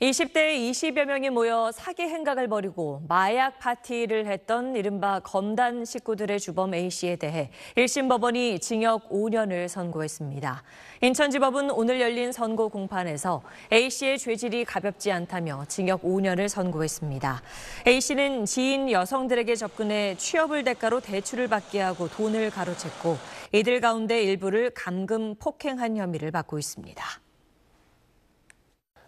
20대 20여 명이 모여 사기 행각을 벌이고 마약 파티를 했던 이른바 검단 식구들의 주범 A씨에 대해 1심 법원이 징역 5년을 선고했습니다. 인천지법은 오늘 열린 선고 공판에서 A씨의 죄질이 가볍지 않다며 징역 5년을 선고했습니다. A씨는 지인 여성들에게 접근해 취업을 대가로 대출을 받게 하고 돈을 가로챘고 이들 가운데 일부를 감금 폭행한 혐의를 받고 있습니다.